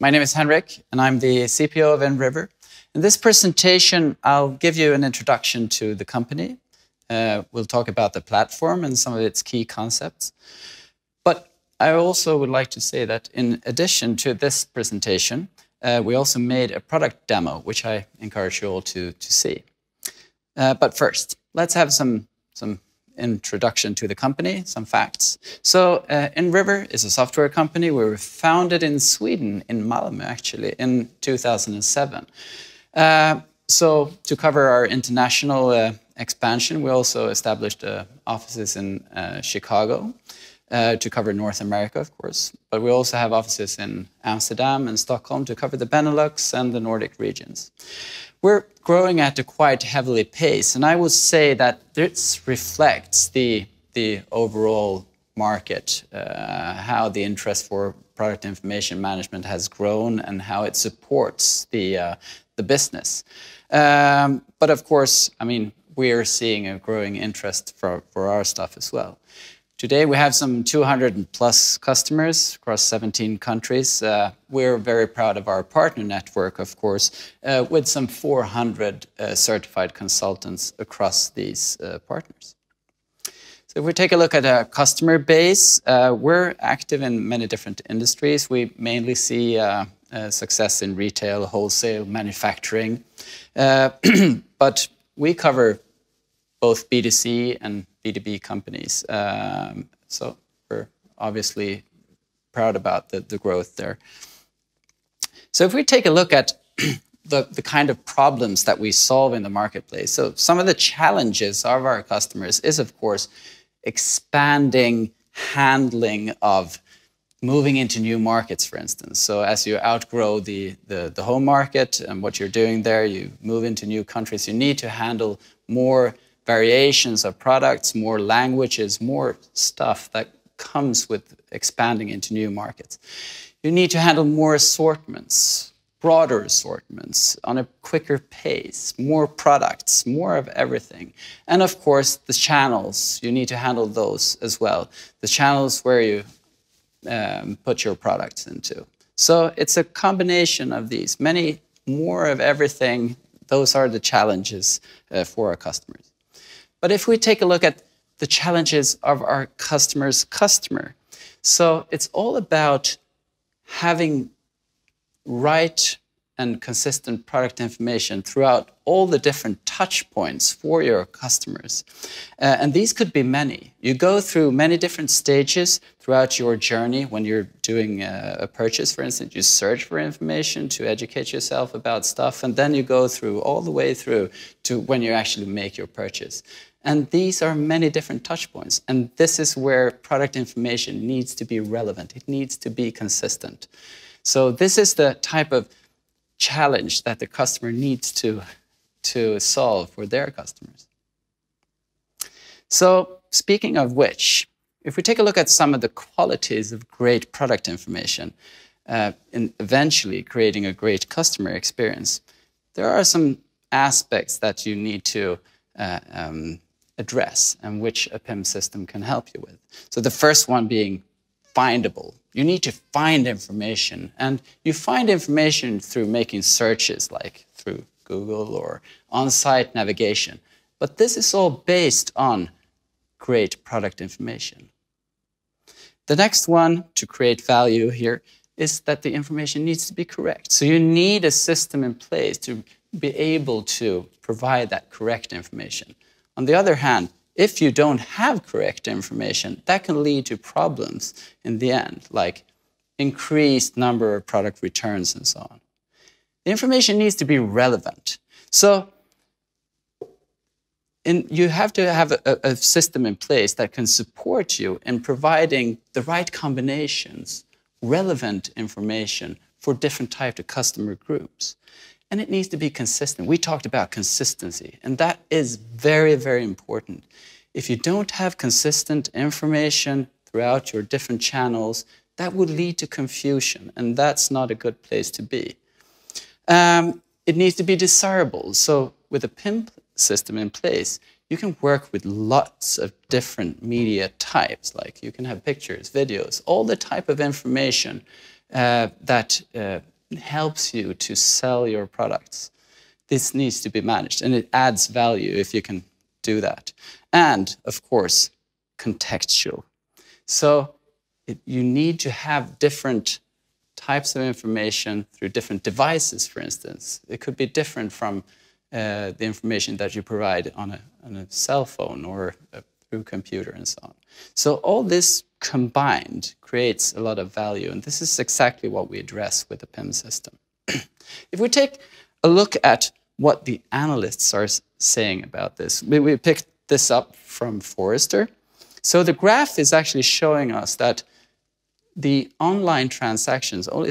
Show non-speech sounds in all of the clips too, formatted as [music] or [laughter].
My name is Henrik, and I'm the CPO of inRiver. In this presentation, I'll give you an introduction to the company. Uh, we'll talk about the platform and some of its key concepts. But I also would like to say that in addition to this presentation, uh, we also made a product demo, which I encourage you all to, to see. Uh, but first, let's have some, some introduction to the company, some facts. So uh, InRiver is a software company. We were founded in Sweden, in Malmö actually, in 2007. Uh, so to cover our international uh, expansion, we also established uh, offices in uh, Chicago uh, to cover North America, of course. But we also have offices in Amsterdam and Stockholm to cover the Benelux and the Nordic regions we're growing at a quite heavily pace, and I would say that this reflects the the overall market, uh, how the interest for product information management has grown, and how it supports the uh, the business. Um, but of course, I mean, we are seeing a growing interest for for our stuff as well. Today we have some 200 plus customers across 17 countries. Uh, we're very proud of our partner network, of course, uh, with some 400 uh, certified consultants across these uh, partners. So if we take a look at our customer base, uh, we're active in many different industries. We mainly see uh, success in retail, wholesale, manufacturing, [clears throat] but we cover both B2C and B2B companies. Um, so we're obviously proud about the, the growth there. So if we take a look at [clears throat] the, the kind of problems that we solve in the marketplace, so some of the challenges of our customers is, of course, expanding handling of moving into new markets, for instance. So as you outgrow the, the, the home market and what you're doing there, you move into new countries, you need to handle more variations of products, more languages, more stuff that comes with expanding into new markets. You need to handle more assortments, broader assortments on a quicker pace, more products, more of everything. And of course, the channels, you need to handle those as well. The channels where you um, put your products into. So it's a combination of these. Many more of everything, those are the challenges uh, for our customers. But if we take a look at the challenges of our customer's customer, so it's all about having right and consistent product information throughout all the different touch points for your customers. Uh, and these could be many. You go through many different stages throughout your journey when you're doing a, a purchase, for instance. You search for information to educate yourself about stuff, and then you go through all the way through to when you actually make your purchase. And these are many different touch points. And this is where product information needs to be relevant. It needs to be consistent. So this is the type of challenge that the customer needs to, to solve for their customers. So speaking of which, if we take a look at some of the qualities of great product information, uh, in eventually creating a great customer experience, there are some aspects that you need to uh, um, address and which a PIM system can help you with. So the first one being findable. You need to find information, and you find information through making searches like through Google or on-site navigation. But this is all based on great product information. The next one to create value here is that the information needs to be correct. So you need a system in place to be able to provide that correct information. On the other hand, if you don't have correct information, that can lead to problems in the end, like increased number of product returns and so on. The information needs to be relevant. So in, you have to have a, a system in place that can support you in providing the right combinations, relevant information for different types of customer groups and it needs to be consistent. We talked about consistency, and that is very, very important. If you don't have consistent information throughout your different channels, that would lead to confusion, and that's not a good place to be. Um, it needs to be desirable. So with a PIM system in place, you can work with lots of different media types, like you can have pictures, videos, all the type of information uh, that uh, helps you to sell your products. This needs to be managed, and it adds value if you can do that. And of course, contextual. So it, you need to have different types of information through different devices, for instance. It could be different from uh, the information that you provide on a, on a cell phone or a, through computer and so on. So all this combined creates a lot of value, and this is exactly what we address with the PIM system. [clears throat] if we take a look at what the analysts are saying about this, we, picked this up from Forrester. So the graph is actually showing us that the online transactions only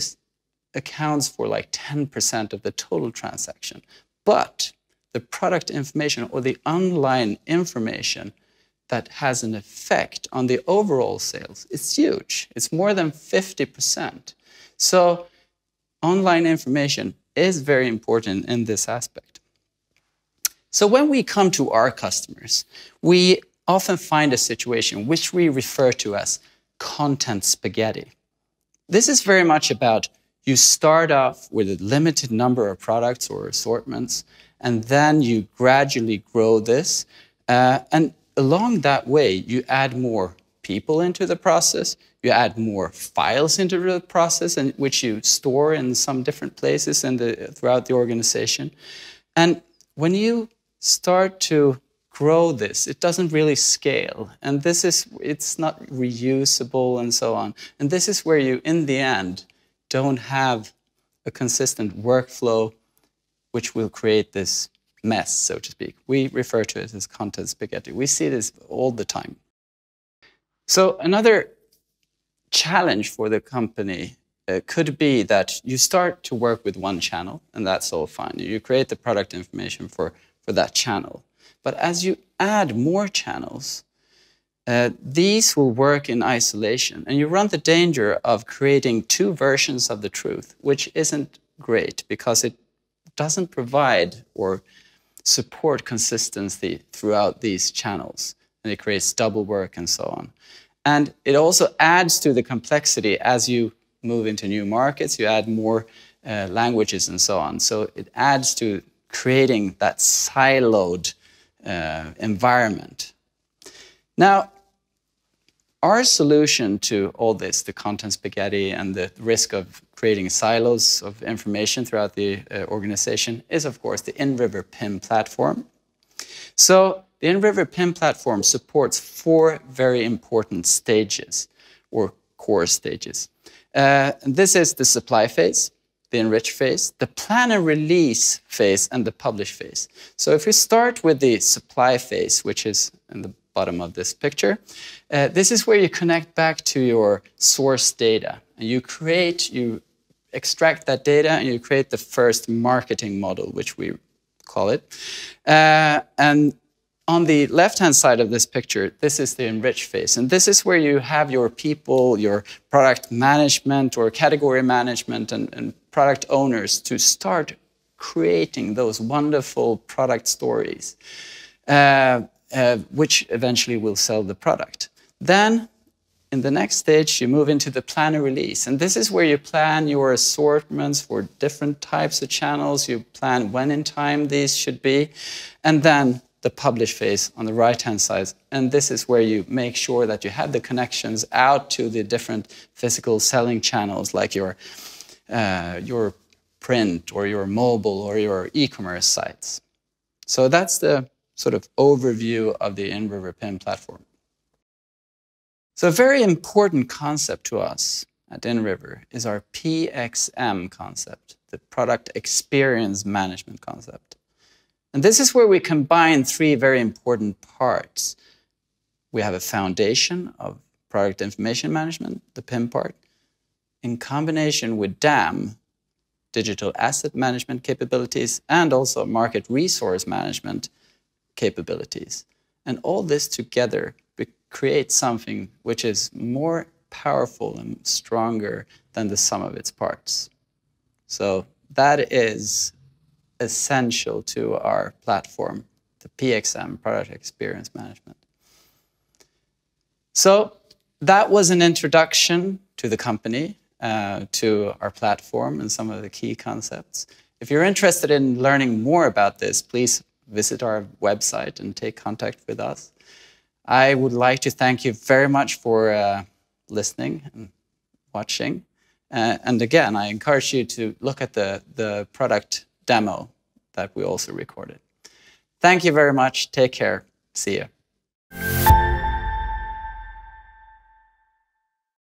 accounts for like 10% of the total transaction. But the product information or the online information that has an effect on the overall sales, it's huge. It's more than 50%. So online information is very important in this aspect. So when we come to our customers, we often find a situation which we refer to as content spaghetti. This is very much about you start off with a limited number of products or assortments, and then you gradually grow this. Uh, and along that way, you add more people into the process, you add more files into the process, and which you store in some different places the, throughout the organization. And when you start to grow this, it doesn't really scale. And this is, it's not reusable and so on. And this is where you, in the end, don't have a consistent workflow which will create this mess, so to speak. We refer to it as content spaghetti. We see this all the time. So another challenge for the company uh, could be that you start to work with one channel, and that's all fine. You create the product information for, for that channel. But as you add more channels, uh, these will work in isolation, and you run the danger of creating two versions of the truth, which isn't great because it doesn't provide or support consistency throughout these channels. And it creates double work and so on. And it also adds to the complexity as you move into new markets, you add more uh, languages and so on. So it adds to creating that siloed uh, environment. Now, our solution to all this, the content spaghetti and the risk of creating silos of information throughout the uh, organization, is of course the InRiver PIM platform. So the InRiver PIM platform supports four very important stages or core stages. Uh, this is the supply phase, the enrich phase, the plan and release phase, and the publish phase. So if we start with the supply phase, which is in the bottom of this picture. Uh, this is where you connect back to your source data. And you create, you extract that data, and you create the first marketing model, which we call it. Uh, and on the left-hand side of this picture, this is the enrich phase. And this is where you have your people, your product management or category management and, and product owners to start creating those wonderful product stories. Uh, uh, which eventually will sell the product. Then, in the next stage, you move into the plan and release. And this is where you plan your assortments for different types of channels. You plan when in time these should be. And then the publish phase on the right-hand side. And this is where you make sure that you have the connections out to the different physical selling channels like your, uh, your print or your mobile or your e-commerce sites. So that's the sort of overview of the InRiver PIM platform. So a very important concept to us at InRiver is our PXM concept, the product experience management concept. And this is where we combine three very important parts. We have a foundation of product information management, the PIM part, in combination with DAM, digital asset management capabilities, and also market resource management capabilities. And all this together creates something which is more powerful and stronger than the sum of its parts. So that is essential to our platform, the PXM, Product Experience Management. So that was an introduction to the company uh, to our platform and some of the key concepts. If you're interested in learning more about this, please visit our website and take contact with us. I would like to thank you very much for uh, listening and watching. Uh, and again, I encourage you to look at the, the product demo that we also recorded. Thank you very much. Take care. See you.